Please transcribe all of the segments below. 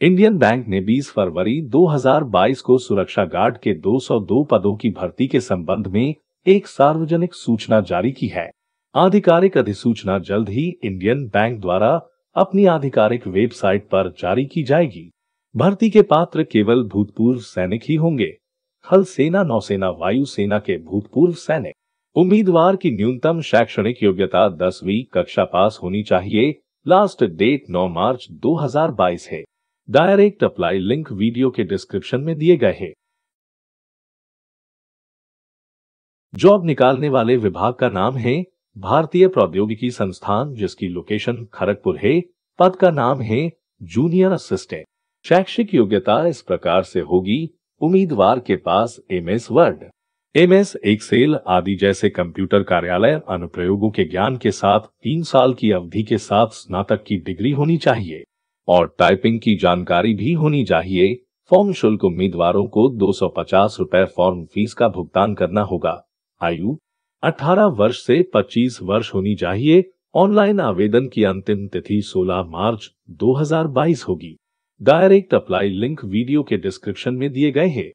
Indian bank ने 20 फरवरी 2022 को सुरक्षा गार्ड के 202 पदों की भर्ती के संबंध में एक सार्वजनिक सूचना जारी की है। आधिकारिक अधिसूचना जल्द ही इंडियन बैंक द्वारा अपनी आधिकारिक वेबसाइट पर जारी की जाएगी। भर्ती के पात्र केवल भूतपूर्व सैनिक ही होंगे। थल सेना, नौसेना वायुसेना के भूतपूर्व सैनिक। उम्मीदवार की न्यूनतम शैक्षणिक योग्यता दसवीं कक्षा पास होनी चाहिए। लास्ट डेट 9 मार्च 2022 है। डायरेक्ट अप्लाई लिंक वीडियो के डिस्क्रिप्शन में दिए गए हैं। जॉब निकालने वाले विभाग का नाम है भारतीय प्रौद्योगिकी संस्थान, जिसकी लोकेशन खड़गपुर है। पद का नाम है जूनियर असिस्टेंट। शैक्षिक योग्यता इस प्रकार से होगी, उम्मीदवार के पास M S Word. M S Excel आदि जैसे कंप्यूटर कार्यालय अनुप्रयोगों के ज्ञान के साथ तीन साल की अवधि के साथ स्नातक की डिग्री होनी चाहिए। और टाइपिंग की जानकारी भी होनी चाहिए। फॉर्म शुल्क उम्मीदवारों को दो सौ पचास रूपए फॉर्म फ़ीस का भुगतान करना होगा। आयु 18 वर्ष से 25 वर्ष होनी चाहिए। ऑनलाइन आवेदन की अंतिम तिथि 16 मार्च 2022 होगी। डायरेक्ट अप्लाई लिंक वीडियो के डिस्क्रिप्शन में दिए गए हैं।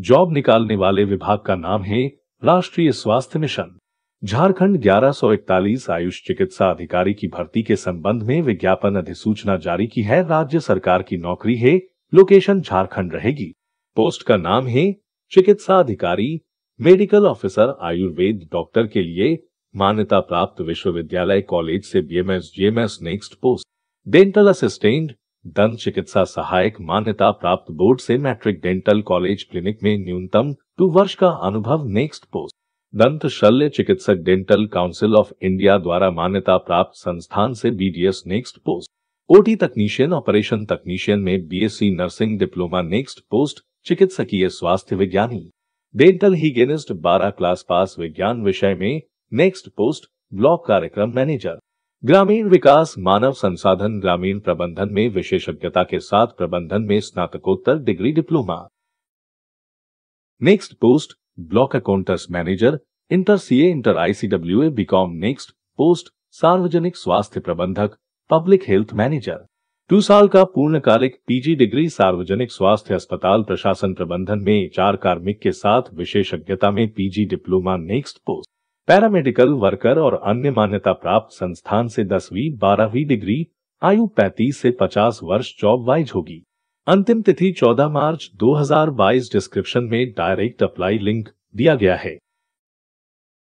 जॉब निकालने वाले विभाग का नाम है राष्ट्रीय स्वास्थ्य मिशन। झारखंड 1141 आयुष चिकित्सा अधिकारी की भर्ती के संबंध में विज्ञापन अधिसूचना जारी की है। राज्य सरकार की नौकरी है। लोकेशन झारखंड रहेगी। पोस्ट का नाम है चिकित्सा अधिकारी, मेडिकल ऑफिसर आयुर्वेद डॉक्टर के लिए मान्यता प्राप्त विश्वविद्यालय कॉलेज से BMS GMS next post dental assistant दंत चिकित्सा सहायक मान्यता प्राप्त बोर्ड से मैट्रिक डेंटल कॉलेज क्लिनिक में न्यूनतम टू वर्ष का अनुभव नेक्स्ट पोस्ट दंत शल्य चिकित्सक डेंटल काउंसिल ऑफ़ इंडिया द्वारा मान्यता प्राप्त संस्थान से बीडीएस नेक्स्ट पोस्ट। ओटी तकनीशियन ऑपरेशन तकनीशियन में BSc nursing diploma next post चिकित्सकीय स्वास्थ्य विज्ञानी। डेंटल हिगेनिस्ट 12 क्लास पास विज्ञान विषय में नेक्स्ट पोस्ट ब्लॉक कार्यक्रम मैनेजर ग्रामीण विकास, मानव संसाधन ग्रामीण प्रबंधन में विशेषज्ञता के साथ प्रबंधन में स्नातकोत्तर degree diploma next post block accounters manager, inter CA, inter ICW BCom next, post सार्वजनिक स्वास्थ्य प्रबंधक, पब्लिक हेल्थ मैनेजर। टू साल का पूर्णकालिक पीजी डिग्री सार्वजनिक स्वास्थ्य अस्पताल प्रशासन प्रबंधन में चार कार्मिक के साथ विशेषज्ञता में PG diploma next post. Paramedical worker और अन्य मान्यता प्राप्त संस्थान से दसवीं, बारहवीं डिग्री, आयु 35 से 50 वर्ष जॉब वाइज होगी। अंतिम तिथि 14 मार्च 2022 डिस्क्रिप्शन में डायरेक्ट अप्लाई लिंक दिया गया है।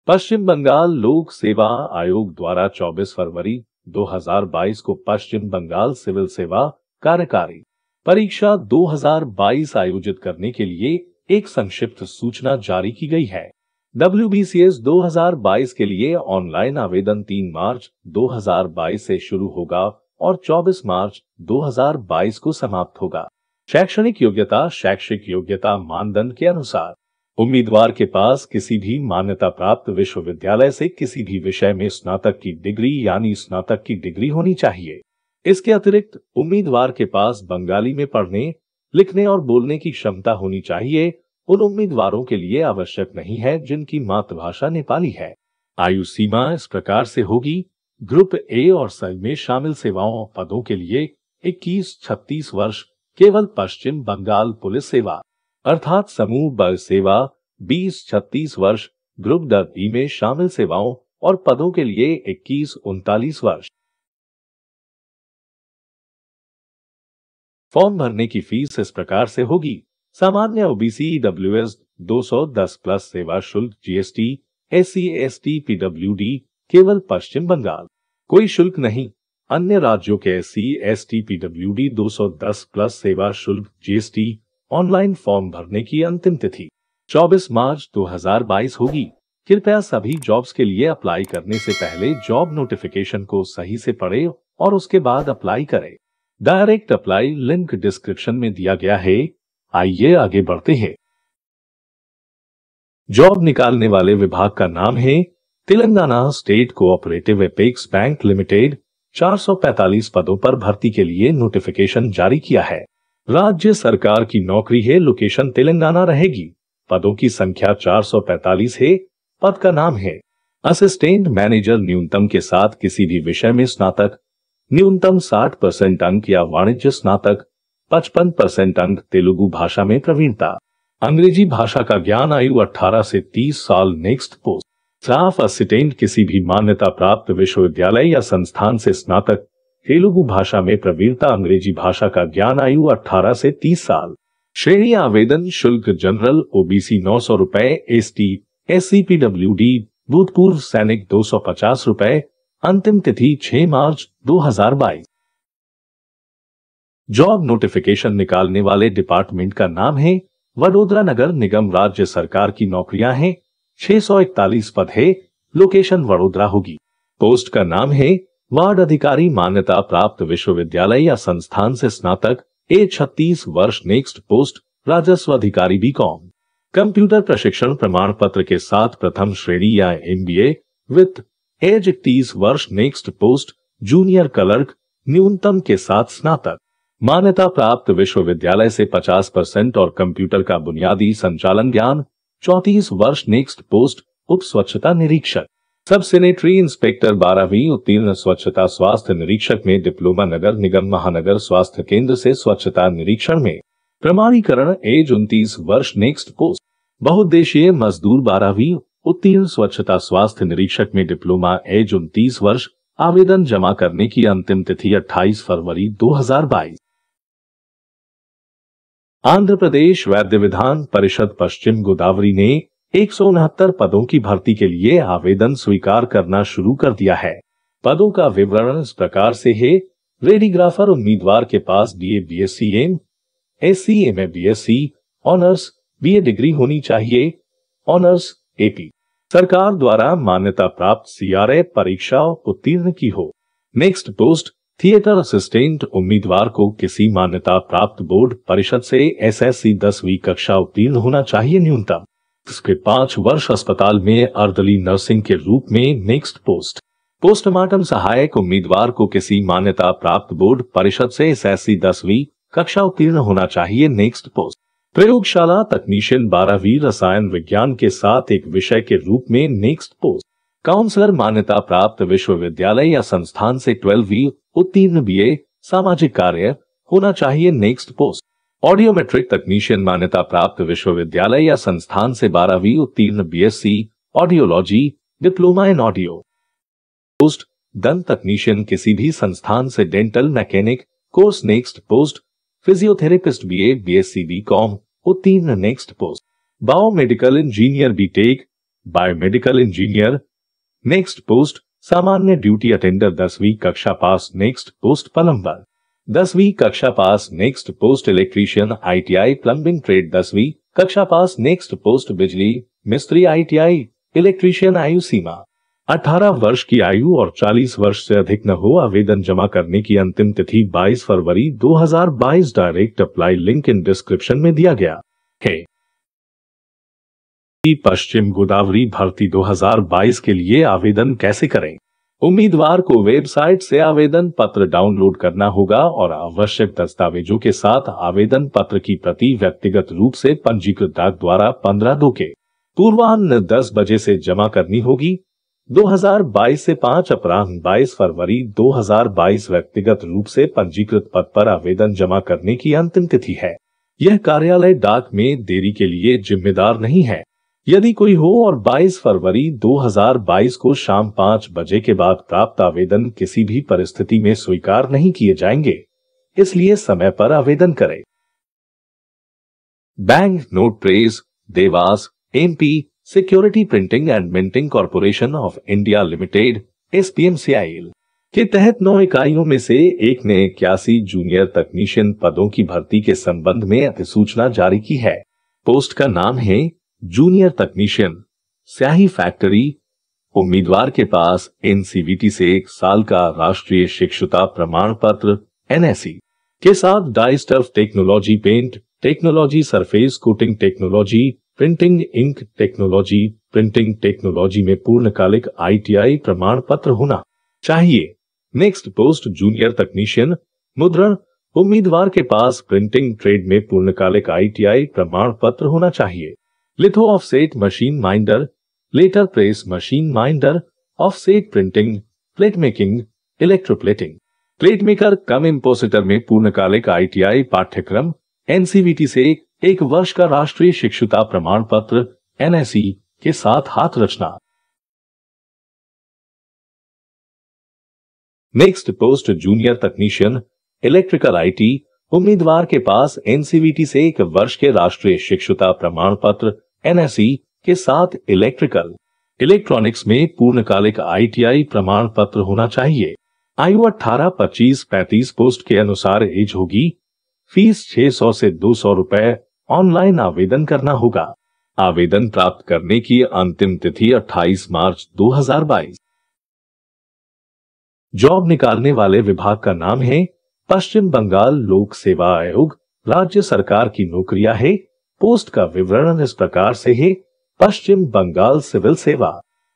पश्चिम बंगाल लोक सेवा आयोग द्वारा 24 फरवरी 2022 को पश्चिम बंगाल सिविल सेवा कार्यकारी परीक्षा 2022 आयोजित करने के लिए एक संक्षिप्त सूचना जारी की गई है। डब्ल्यूबीसीएस 2022 के लिए ऑनलाइन आवेदन 3 मार्च 2022 से शुरू होगा। और 24 मार्च 2022 को समाप्त होगा। शैक्षणिक योग्यता, शैक्षिक योग्यता मानदंड के अनुसार। उम्मीदवार के पास किसी भी मान्यता प्राप्त विश्वविद्यालय से किसी भी विषय में स्नातक की डिग्री यानी स्नातक की डिग्री होनी चाहिए। इसके अतिरिक्त उम्मीदवार के पास बंगाली में पढ़ने, लिखने और बोलने की क्षमता होनी चाहिए। उन उम्मीदवारों के लिए आवश्यक नहीं है जिनकी मातृभाषा नेपाली है। आयु सीमा इस प्रकार से होगी ग्रुप ए और सल में शामिल सेवाओं पदों के लिए 21-36 वर्ष केवल पश्चिम बंगाल पुलिस सेवा, अर्थात समूह बल सेवा 20-36 वर्ष ग्रुप ड बी में शामिल सेवाओं और पदों के लिए 21-39 वर्ष। फॉर्म भरने की फ़ीस इस प्रकार से होगी। सामान्य ओबीसी डब्ल्यू एस दो सौ दस प्लस सेवा शुल्क GST S C S T PWD केवल पश्चिम बंगाल। कोई शुल्क नहीं। अन्य राज्यों के सी, एस, टी पीडब्ल्यूडी दो सौ दस प्लस सेवा शुल्क जीएसटी ऑनलाइन फॉर्म भरने की अंतिम तिथि। 24 मार्च 2022 होगी। कृपया सभी जॉब्स के लिए अप्लाई करने से पहले जॉब नोटिफिकेशन को सही से पढ़े और उसके बाद अप्लाई करें। डायरेक्ट अप्लाई लिंक डिस्क्रिप्शन में दिया गया है। आइए आगे बढ़ते हैं। जॉब निकालने वाले विभाग का नाम है Telangana state cooperative apex bank limited 445 पदों पर भर्ती के लिए नोटिफिकेशन जारी किया है। राज्य सरकार की नौकरी है, लोकेशन तेलंगाना रहेगी। पदों की संख्या 445 है, पद का नाम है। असिस्टेंट मैनेजर न्यूनतम के साथ किसी भी विषय में स्नातक, न्यूनतम 60 परसेंट अंक या वाणिज्य स्नातक 55 परसेंट अंक तेलुगु भाषा में प्रवीणता। अंग्रेज़ी भाषा का ज्ञान आयु 18 से 30 साल नेक्स्ट पोस्ट स्टाफ असिस्टेंट किसी भी मान्यता प्राप्त विश्वविद्यालय या संस्थान से स्नातक, तेलुगु भाषा में प्रवीणता अंग्रेज़ी भाषा का ज्ञान आयु 18 से 30 साल। श्रेणी आवेदन शुल्क जनरल ओबीसी नौ सौ रूपए S T S C P W D भूतपूर्व सैनिक दो सौ पचास रूपए, अंतिम तिथि 6 मार्च 2022 जॉब नोटिफिकेशन निकालने वाले डिपार्टमेंट का नाम है, वडोदरा नगर निगम राज्य सरकार की नौकरियाँ हैं 641 पद है, लोकेशन वडोदरा होगी। पोस्ट का नाम है, वार्ड अधिकारी मान्यता प्राप्त विश्वविद्यालय या संस्थान से स्नातक, ए छत्तीस वर्ष नेक्स्ट पोस्ट, राजस्व अधिकारी बी कॉम कंप्यूटर प्रशिक्षण प्रमाण पत्र के साथ प्रथम श्रेणी या एमबीए विथ एज इकतीस वर्ष नेक्स्ट पोस्ट, जूनियर क्लर्क, न्यूनतम के साथ स्नातक। मान्यता प्राप्त विश्वविद्यालय से 50 परसेंट और कंप्यूटर का बुनियादी संचालन ज्ञान चौतीस वर्ष नेक्स्ट पोस्ट उप स्वच्छता निरीक्षक। सब सेनेटरी इंस्पेक्टर बारहवीं उत्तीर्ण स्वच्छता स्वास्थ्य निरीक्षक में डिप्लोमा नगर निगम महानगर स्वास्थ्य केंद्र से स्वच्छता निरीक्षण में। प्रमाणीकरण एज उनतीस वर्ष नेक्स्ट पोस्ट। बहुद्देशीय मजदूर बारहवीं उत्तीर्ण स्वच्छता स्वास्थ्य निरीक्षक में डिप्लोमा एज उनतीस वर्ष आवेदन जमा करने की अंतिम तिथि 28 फरवरी 2022 आंध्र प्रदेश वैद्य विधान परिषद पश्चिम गोदावरी ने एक सौ उनहत्तर पदों की भर्ती के लिए आवेदन स्वीकार करना शुरू कर दिया है। पदों का विवरण इस प्रकार से है। रेडियोग्राफर उम्मीदवार के पास B A B S C M S C M A B S C honours BA degree होनी चाहिए। ऑनर्स एपी सरकार द्वारा मान्यता प्राप्त सीआरए परीक्षा उत्तीर्ण की हो। नेक्स्ट पोस्ट थिएटर असिस्टेंट उम्मीदवार को किसी मान्यता प्राप्त बोर्ड परिषद से एसएससी दसवीं कक्षा उत्तीर्ण होना चाहिए न्यूनतम। इसके पाँच वर्ष अस्पताल में अर्दली नर्सिंग के रूप में नेक्स्ट पोस्ट। पोस्टमार्टम सहायक उम्मीदवार को किसी मान्यता प्राप्त बोर्ड परिषद से एसएससी दसवीं कक्षा उत्तीर्ण होना चाहिए नेक्स्ट पोस्ट। प्रयोगशाला तकनीशियन बारहवीं रसायन विज्ञान के साथ एक विषय के रूप में नेक्स्ट पोस्ट। काउंसलर मान्यता प्राप्त विश्वविद्यालय या संस्थान से ट्वेल्वी उत्तीर्ण बीए सामाजिक कार्य होना चाहिए नेक्स्ट पोस्ट ऑडियोमेट्रिक तकनीशियन मान्यता प्राप्त विश्वविद्यालय या संस्थान से बारहवीं उत्तीर्ण BSc audiology diploma in audio post दंत तकनीशियन किसी भी संस्थान से dental mechanic course next post physiotherapist BA BSc B Com उत्तीर्ण next post biomedical engineer B Tech biomedical engineer next post सामान्य ड्यूटी अटेंडर दसवीं कक्षा पास नेक्स्ट पोस्ट प्लम्बर दसवीं कक्षा pass next post electrician ITI plumbing trade दसवीं कक्षा पास next post बिजली, मिस्त्री आईटीआई इलेक्ट्रीशियन आयु सीमा। 18 वर्ष की आयु और 40 वर्ष से अधिक न हो आवेदन जमा करने की अंतिम तिथि 22 फरवरी 2022 direct apply link in description में दिया गया। है पश्चिम गोदावरी भर्ती 2022 के लिए आवेदन कैसे करें? उम्मीदवार को वेबसाइट से आवेदन पत्र डाउनलोड करना होगा और आवश्यक दस्तावेजों के साथ आवेदन पत्र की प्रति व्यक्तिगत रूप से पंजीकृत डाक द्वारा पंद्रह दो के पूर्वान्ह दस बजे से जमा करनी होगी। 2022 से 5 अपराह्न 22 फरवरी 2022 व्यक्तिगत रूप से पंजीकृत पद पर आवेदन जमा करने की अंतिम तिथि है। यह कार्यालय डाक में देरी के लिए जिम्मेदार नहीं है। यदि कोई हो और 22 फरवरी 2022 को शाम पाँच बजे के बाद प्राप्त आवेदन किसी भी परिस्थिति में स्वीकार नहीं किए जाएँगे, इसलिए समय पर आवेदन करें। Bank note press, Dewas MP security printing and minting corporation of India limited SPMCIL के तहत नौ इकाइयों में से एक ने इक्यासी जूनियर तकनीशियन पदों की भर्ती के संबंध में अधिसूचना जारी की है। पोस्ट का नाम है जूनियर तकनीशियन, स्याही फैक्ट्री, उम्मीदवार के पास एनसीवीटी से एक साल का राष्ट्रीय शिक्षुता प्रमाण पत्र एनएससी के साथ dye stuff technology paint, technology surface coating technology, printing ink technology, printing technology में पूर्णकालिक आईटीआई प्रमाण पत्र होना चाहिए। नेक्स्ट पोस्ट जूनियर तकनीशियन, मुद्रण, उम्मीदवार के पास प्रिंटिंग ट्रेड में पूर्णकालिक आईटीआई प्रमाण पत्र होना चाहिए। Litho offset machine minder letter press machine minder offset printing plate making electroplating plate maker cum impositor में पूर्णकालिक आईटीआई पाठ्यक्रम एनसीवीटी से एक वर्ष का राष्ट्रीय शिक्षुता प्रमाण पत्र एनएसई के साथ हाथ रचना। Next post junior technician electrical IT उम्मीदवार के पास एनसीवीटी से एक वर्ष के राष्ट्रीय शिक्षुता प्रमाण पत्र एनएसई के साथ इलेक्ट्रिकल इलेक्ट्रॉनिक्स में पूर्णकालिक आईटीआई प्रमाण पत्र होना चाहिए। आयु 18, 25, 35 पोस्ट के अनुसार एज होगी। फ़ीस 600 से 200 रुपए। ऑनलाइन आवेदन करना होगा। आवेदन प्राप्त करने की अंतिम तिथि 28 मार्च 2022 जॉब निकालने वाले विभाग का नाम है पश्चिम बंगाल लोक सेवा आयोग। राज्य सरकार की नौकरियाँ है। पोस्ट का विवरण इस प्रकार से है, पश्चिम बंगाल सिविल सेवा।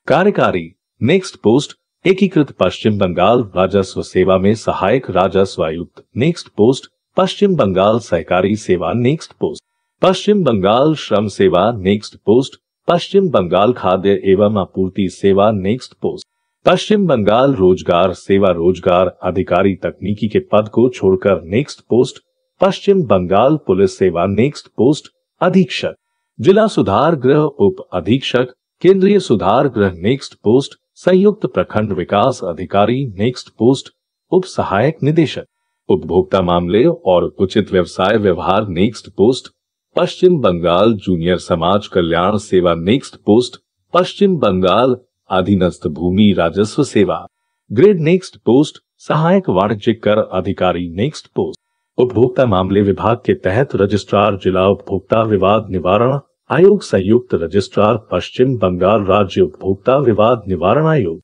कार्यकारी, नेक्स्ट पोस्ट, एकीकृत पश्चिम बंगाल राजस्व सेवा में सहायक राजस्व आयुक्त, नेक्स्ट पोस्ट, पश्चिम बंगाल सहकारी सेवा, नेक्स्ट पोस्ट। पश्चिम बंगाल श्रम सेवा, नेक्स्ट पोस्ट, पश्चिम बंगाल खाद्य एवं आपूर्ति सेवा, नेक्स्ट पोस्ट। पश्चिम बंगाल रोज़गार सेवा, रोज़गार अधिकारी तकनीकी के पद को छोड़कर next post. Paschim Bangal police सेवा, नेक्स्ट पोस्ट। अधीक्षक। जिला सुधार गृह उप अधीक्षक, केंद्रीय सुधार गृह नेक्स्ट पोस्ट, संयुक्त प्रखंड विकास अधिकारी नेक्स्ट पोस्ट, उप सहायक निदेशक। उपभोक्ता मामले और उचित व्यवसाय व्यवहार next post, Paschim Bangal junior समाज कल्याण सेवा नेक्स्ट पोस्ट, पश्चिम बंगाल अधीनस्थ भूमि राजस्व सेवा। ग्रेड नेक्स्ट पोस्ट, सहायक वाणिज्यिक कर अधिकारी नेक्स्ट पोस्ट। उपभोक्ता मामले विभाग के तहत रजिस्ट्रार, जिला उपभोक्ता विवाद निवारण आयोग, संयुक्त रजिस्ट्रार, पश्चिम बंगाल राज्य उपभोक्ता विवाद निवारण आयोग।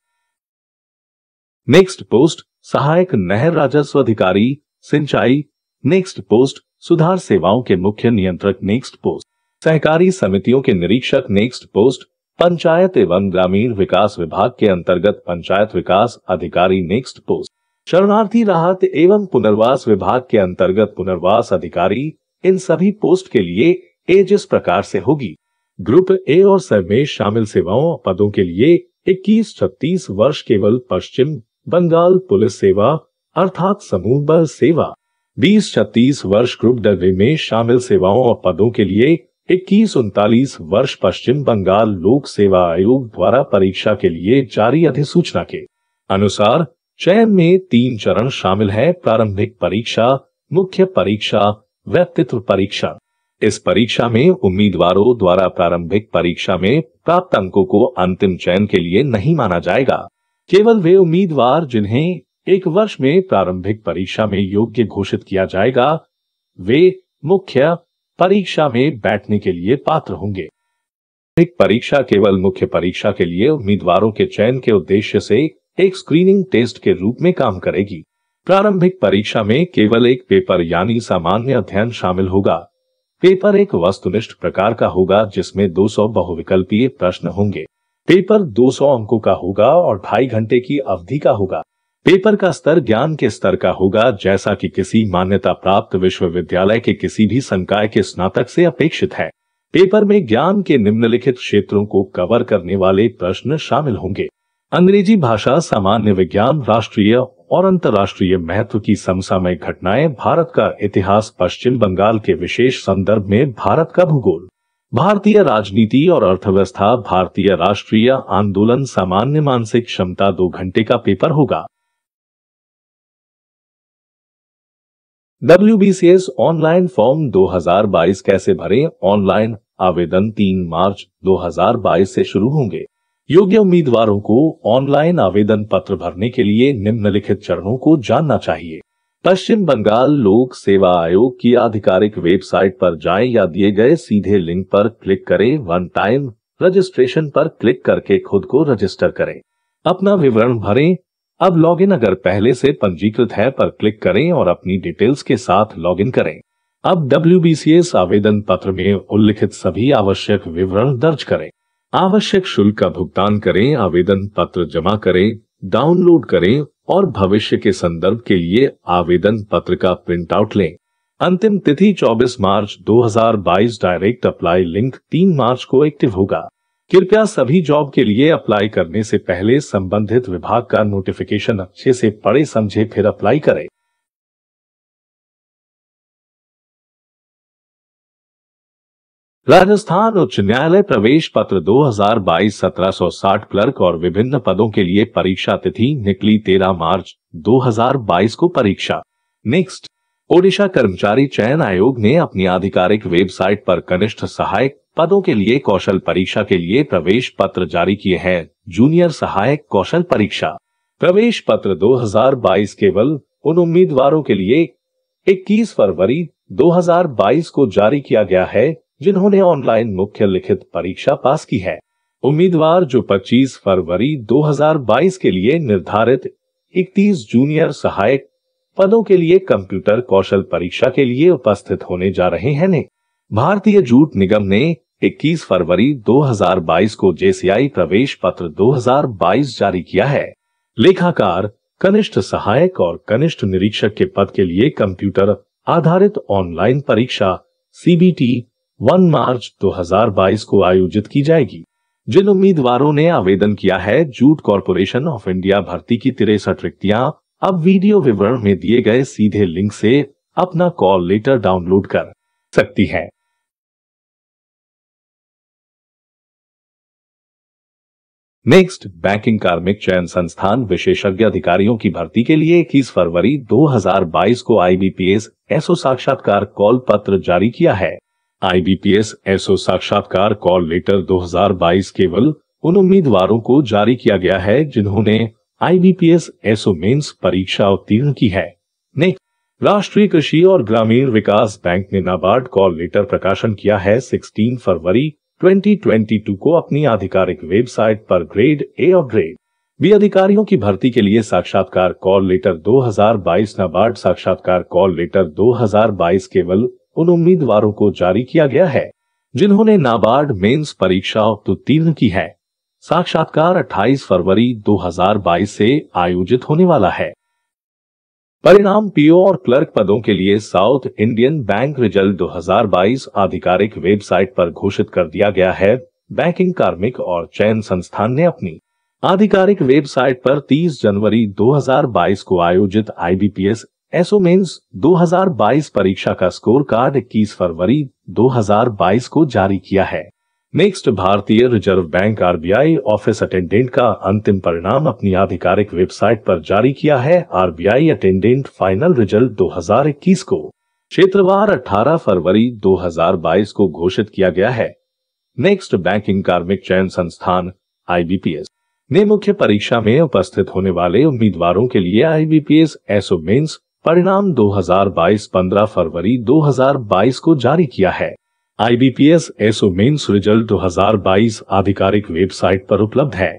नेक्स्ट पोस्ट, सहायक नहर राजस्व अधिकारी, सिंचाई। नेक्स्ट पोस्ट, सुधार सेवाओं के मुख्य नियंत्रक, नेक्स्ट पोस्ट। सहकारी समितियों के निरीक्षक, नेक्स्ट पोस्ट। पंचायत एवं ग्रामीण विकास विभाग के अंतर्गत पंचायत विकास अधिकारी, नेक्स्ट पोस्ट। शरणार्थी राहत एवं पुनर्वास विभाग के अंतर्गत पुनर्वास अधिकारी इन सभी पोस्ट के लिए एज इस प्रकार से होगी। ग्रुप ए और सब में शामिल सेवाओं और पदों के लिए 21-36 वर्ष केवल पश्चिम बंगाल पुलिस सेवा अर्थात समूह बल सेवा। 20-36 वर्ष ग्रुप डब्ल्यू में शामिल सेवाओं और पदों के लिए इक्कीस उनतालीस वर्ष पश्चिम बंगाल लोक सेवा आयोग द्वारा परीक्षा के लिए जारी अधिसूचना के अनुसार चयन में तीन चरण शामिल है, प्रारंभिक परीक्षा, मुख्य परीक्षा, व्यक्तित्व परीक्षा। इस परीक्षा में उम्मीदवारों द्वारा प्रारंभिक परीक्षा में प्राप्त अंकों को अंतिम चयन के लिए नहीं माना जाएगा। केवल वे उम्मीदवार जिन्हें एक वर्ष में प्रारंभिक परीक्षा में योग्य घोषित किया जाएगा, वे मुख्य परीक्षा में बैठने के लिए पात्र होंगे। एक परीक्षा केवल मुख्य परीक्षा के लिए उम्मीदवारों के चयन के उद्देश्य से एक स्क्रीनिंग टेस्ट के रूप में काम करेगी। प्रारंभिक परीक्षा में केवल एक पेपर यानी सामान्य अध्ययन शामिल होगा। पेपर एक वस्तुनिष्ठ प्रकार का होगा जिसमें 200 बहुविकल्पीय प्रश्न होंगे। पेपर 200 अंकों का होगा और ढाई घंटे की अवधि का होगा। पेपर का स्तर ज्ञान के स्तर का होगा, जैसा कि किसी मान्यता प्राप्त विश्वविद्यालय के किसी भी संकाय के स्नातक से अपेक्षित है। पेपर में ज्ञान के निम्नलिखित क्षेत्रों को कवर करने वाले प्रश्न शामिल होंगे। अंग्रेज़ी भाषा, सामान्य विज्ञान, राष्ट्रीय और अंतर्राष्ट्रीय महत्व की समसामयिक घटनाएँ भारत का इतिहास, पश्चिम बंगाल के विशेष संदर्भ में भारत का भूगोल। भारतीय राजनीति और अर्थव्यवस्था, भारतीय राष्ट्रीय आंदोलन, सामान्य मानसिक क्षमता दो घंटे का पेपर होगा। डब्ल्यूबीसीएस ऑनलाइन फॉर्म 2022 कैसे भरें? ऑनलाइन आवेदन 3 मार्च 2022 से शुरू होंगे। योग्य उम्मीदवारों को ऑनलाइन आवेदन पत्र भरने के लिए निम्नलिखित चरणों को जानना चाहिए। पश्चिम बंगाल लोक सेवा आयोग की आधिकारिक वेबसाइट पर जाएँ या दिए गए सीधे लिंक पर क्लिक करें, वन टाइम रजिस्ट्रेशन पर क्लिक करके खुद को रजिस्टर करें। अपना विवरण भरें। अब लॉगिन अगर पहले से पंजीकृत है पर क्लिक करें और अपनी डिटेल्स के साथ लॉगिन करें। अब डब्ल्यूबीसीएस आवेदन पत्र में उल्लिखित सभी आवश्यक विवरण दर्ज करें। आवश्यक शुल्क का भुगतान करें, आवेदन पत्र जमा करें, डाउनलोड करें और भविष्य के संदर्भ के लिए आवेदन पत्र का प्रिंट आउट लें। अंतिम तिथि 24 मार्च 2022 डायरेक्ट अप्लाई लिंक 3 मार्च को एक्टिव होगा। कृपया सभी जॉब के लिए अप्लाई करने से पहले संबंधित विभाग का नोटिफिकेशन अच्छे से पढ़े समझे फिर अप्लाई करें। राजस्थान उच्च न्यायालय प्रवेश पत्र 2022 1760 क्लर्क और विभिन्न पदों के लिए परीक्षा तिथि निकली 13 मार्च 2022 को परीक्षा। नेक्स्ट ओडिशा कर्मचारी चयन आयोग ने अपनी आधिकारिक वेबसाइट पर कनिष्ठ सहायक पदों के लिए कौशल परीक्षा के लिए प्रवेश पत्र जारी किए हैं, जूनियर सहायक कौशल परीक्षा। प्रवेश पत्र 2022 केवल उन उम्मीदवारों के लिए 21 फरवरी 2022 को जारी किया गया है जिन्होंने ऑनलाइन मुख्य लिखित परीक्षा पास की है। उम्मीदवार जो 25 फरवरी 2022 के लिए निर्धारित 31 जूनियर सहायक पदों के लिए कंप्यूटर कौशल परीक्षा के लिए उपस्थित होने जा रहे हैं ने। भारतीय जूट निगम ने 21 फरवरी 2022 को जेसीआई प्रवेश पत्र 2022 जारी किया है। लेखाकार, कनिष्ठ सहायक और कनिष्ठ निरीक्षक के पद के लिए कंप्यूटर आधारित ऑनलाइन परीक्षा, सीबीटी 1 मार्च 2022 को आयोजित की जाएगी। जिन उम्मीदवारों ने आवेदन किया है, जूट कॉरपोरेशन ऑफ़ इंडिया भर्ती की तिरसठ रिक्तियाँ, अब वीडियो विवरण में दिए गए सीधे लिंक से अपना कॉल लेटर डाउनलोड कर सकती है। नेक्स्ट, बैंकिंग कार्मिक चयन संस्थान विशेषज्ञ अधिकारियों की भर्ती के लिए 21 फरवरी 2022 को आईबीपीएस एसओ साक्षात्कार कॉल पत्र जारी किया है। आईबीपीएस एसओ साक्षात्कार कॉल लेटर 2022 केवल उन उम्मीदवारों को जारी किया गया है जिन्होंने आईबीपीएस एसओ मेंस परीक्षा उत्तीर्ण की है। नेक्स्ट राष्ट्रीय कृषि और ग्रामीण विकास बैंक ने नाबार्ड कॉल लेटर प्रकाशन किया है 16 फरवरी 2022 को अपनी आधिकारिक वेबसाइट पर ग्रेड ए और ग्रेड बी अधिकारियों की भर्ती के लिए साक्षात्कार कॉल लेटर 2022 नाबार्ड साक्षात्कार कॉल लेटर 2022 केवल उन उम्मीदवारों को जारी किया गया है, जिन्होंने नाबार्ड मेंस परीक्षा उत्तीर्ण की है। साक्षात्कार 28 फरवरी 2022 से आयोजित होने वाला है। परिणाम पीओ और क्लर्क पदों के लिए साउथ इंडियन बैंक रिज़ल्ट 2022 आधिकारिक वेबसाइट पर घोषित कर दिया गया है। बैंकिंग, कार्मिक और चयन संस्थान ने अपनी आधिकारिक वेबसाइट पर 30 जनवरी 2022 को आयोजित आईबीपीएस एसओ मेंस 2022 परीक्षा का स्कोर कार्ड 21 फरवरी 2022 को जारी किया है। नेक्स्ट, भारतीय reserve bank RBI office attendant का अंतिम परिणाम अपनी आधिकारिक वेबसाइट पर जारी किया है आरबीआई अटेंडेंट फाइनल रिज़ल्ट 2021 को। क्षेत्रवार 18 फरवरी 2022 को घोषित किया गया है। नेक्स्ट, बैंकिंग कार्मिक चयन संस्थान आईबीपीएस ने मुख्य परीक्षा में उपस्थित होने वाले उम्मीदवारों के लिए आईबीपीएस एसओ मेंस परिणाम 2022 15 फरवरी 2022 को जारी किया है। आईबीपीएस एसओ मेन्स रिज़ल्ट 2022 आधिकारिक वेबसाइट पर उपलब्ध है।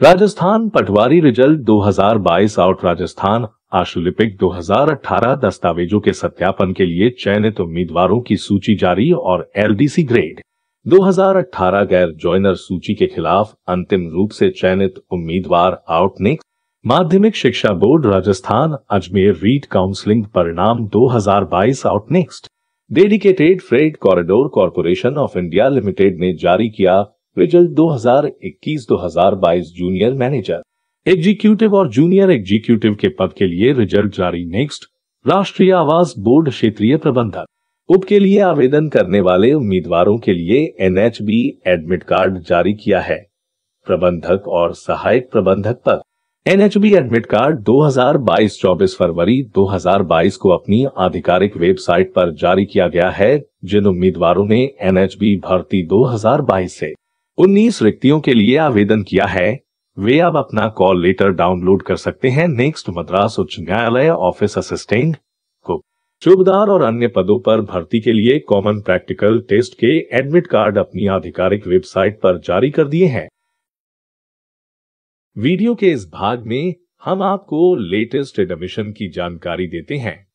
राजस्थान पटवारी रिज़ल्ट 2022 आउट राजस्थान, आशुलिपिक 2018 दस्तावेजों के सत्यापन के लिए चयनित उम्मीदवारों की सूची जारी और एलडीसी ग्रेड 2018 गैर ज्वाइनर सूची के खिलाफ अंतिम रूप से चयनित उम्मीदवार आउट नेक्स्ट माध्यमिक शिक्षा board Rajasthan Ajmer REET counselling परिणाम 2022 out next dedicated freight corridor corporation of India limited ने जारी किया रिज़ल्ट 2021-2022 जूनियर मैनेजर। एग्जीक्यूटिव और जूनियर एग्जीक्यूटिव के पद के लिए रिज़ल्ट जारी नेक्स्ट राष्ट्रीय आवास बोर्ड क्षेत्रीय प्रबंधक। उप के लिए आवेदन करने वाले उम्मीदवारों के लिए एनएचबी एडमिट कार्ड जारी किया है। प्रबंधक और सहायक प्रबंधक पद। एनएचबी एडमिट कार्ड 2022-24 फरवरी 2022 को अपनी आधिकारिक वेबसाइट पर जारी किया गया है, जिन उम्मीदवारों ने एनएचबी भर्ती 2022 से। 19 रिक्तियों के लिए आवेदन किया है। वे अब अपना कॉल लेटर डाउनलोड कर सकते हैं नेक्स्ट मद्रास उच्च न्यायालय ऑफ़िस असिस्टेंट को। चौबदार और अन्य पदों पर भर्ती के लिए कॉमन प्रैक्टिकल टेस्ट के एडमिट कार्ड अपनी आधिकारिक वेबसाइट पर जारी कर दिए हैं। वीडियो के इस भाग में हम आपको लेटेस्ट एडमिशन की जानकारी देते हैं,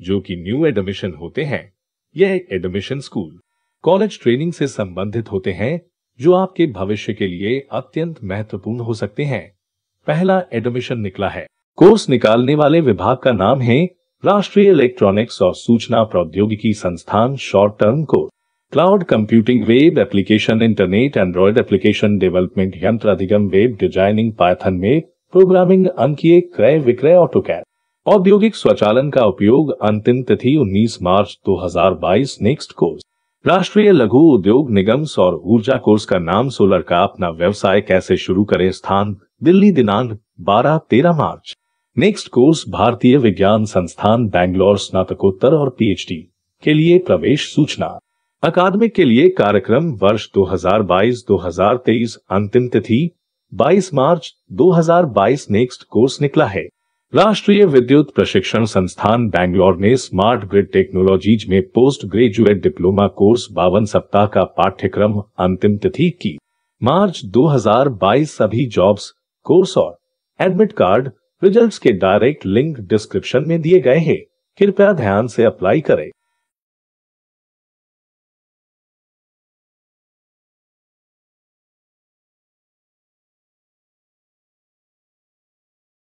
जो कि न्यू एडमिशन होते हैं। यह एडमिशन स्कूल कॉलेज ट्रेनिंग से संबंधित होते हैं, जो आपके भविष्य के लिए अत्यंत महत्वपूर्ण हो सकते हैं। पहला एडमिशन निकला है। कोर्स निकालने वाले विभाग का नाम है राष्ट्रीय इलेक्ट्रॉनिक्स और सूचना प्रौद्योगिकी संस्थान short term course cloud computing web application internet android application development यंत्र अधिगम वेब डिज़ाइनिंग पाइथन में प्रोग्रामिंग अंकीय क्रय विक्रय ऑटो कैड औद्योगिक स्वचालन का उपयोग अंतिम तिथि 19 मार्च 2022 नेक्स्ट कोर्स। राष्ट्रीय लघु उद्योग निगम सौर ऊर्जा कोर्स का नाम सोलर का अपना व्यवसाय कैसे शुरू करें? स्थान, दिल्ली दिनांक 12-13 मार्च। नेक्स्ट कोर्स, भारतीय विज्ञान संस्थान, बैंगलोर स्नातकोत्तर और पीएचडी। के लिए प्रवेश सूचना। अकादमिक के लिए कार्यक्रम वर्ष 2022-2023 अंतिम तिथि 22 मार्च 2022 नेक्स्ट कोर्स निकला है। राष्ट्रीय विद्युत प्रशिक्षण संस्थान बैंगलोर ने स्मार्ट ग्रिड टेक्नोलॉजीज़ में पोस्ट ग्रेजुएट डिप्लोमा कोर्स बावन सप्ताह का पाठ्यक्रम अंतिम तिथि की। मार्च 2022 सभी जॉब्स, कोर्स और एडमिट कार्ड रिजल्ट्स के डायरेक्ट लिंक डिस्क्रिप्शन में दिए गए हैं। कृपया ध्यान से अप्लाई करें।